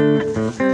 Mm-hmm.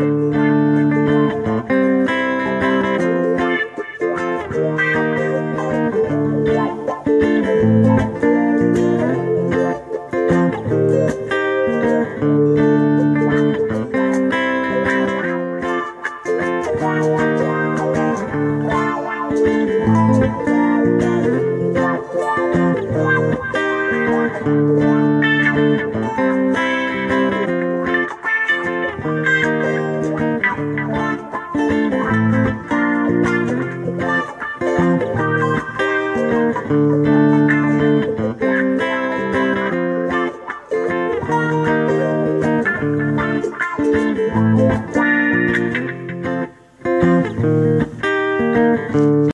Thank